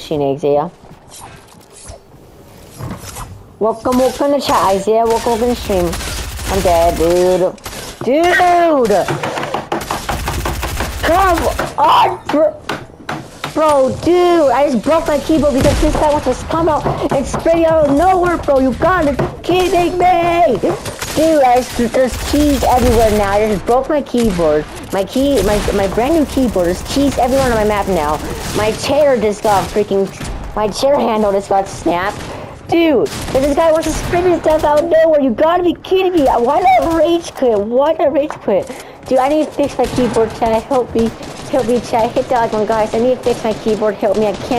Stream, Isaiah. Welcome, welcome to chat, Isaiah. Welcome, welcome to stream. I'm dead, dude. Dude! Come on, bro. Bro, dude, I just broke my keyboard because this guy wants to come out and spray out of nowhere, bro. You gotta be kidding me! Dude, I just, there's cheese everywhere now. I just broke my keyboard. My key, my my brand new keyboard. There's cheese everywhere on my map now. My chair just got freaking, my chair handle just got snapped. Dude, this guy wants to spray his death out of nowhere. You gotta be kidding me. Why not rage quit? Why not rage quit? Dude, I need to fix my keyboard, chat. Help me. Help me, chat. Hit that like one, guys. I need to fix my keyboard. Help me. I can't.